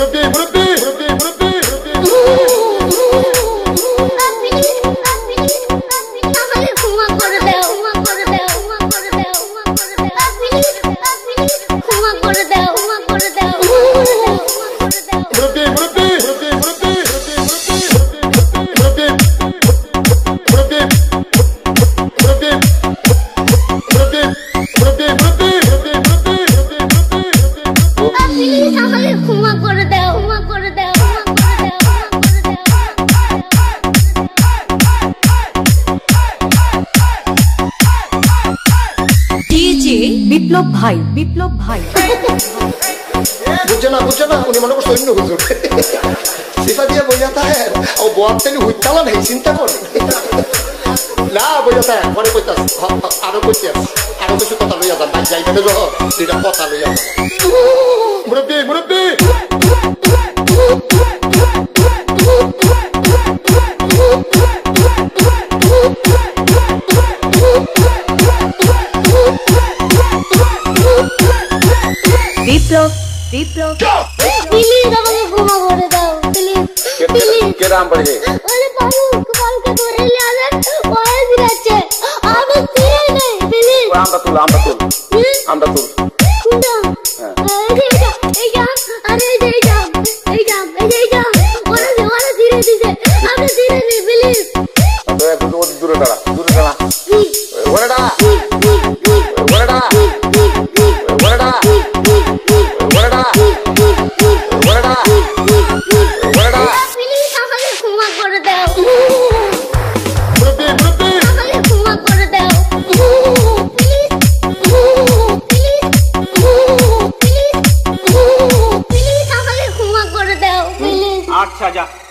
What a day, what a day. DJ Biplab ভাই বিপ্লব ভাই। বুঝছে না বুঝছে না, উনি মনে করছে অন্য হুজুর। দিয়ে বইয়া ও হুইতালা নেই, চিন্তা করে। না বইয়া থাকে পরে আরও কইতে আরও কিছু কথা লইয়া যান ভাই কথা লইয়া যান। মুরব্বি! বিপ্লব বিপ্লব প্লিজ আমাকে ঘুমা করে দাও প্লিজ প্লিজ কে রাম পড়ে আরে বাবু কল কে করে ले आदर ওই বিরাচ্ছে আমি ফিরে নেই প্লিজ আমরা তুল আমরা তুল আমরা তুল কুন্ডা আরে এটা এটা আরে এটা এটা এটা এটা এটা ওরা ওরা ধীরে ধীরে আমরা ধীরে নেই প্লিজ আরে দূরে দাঁড়া দূরে দাঁড়া ওরা দাঁড়া आठ हज़ार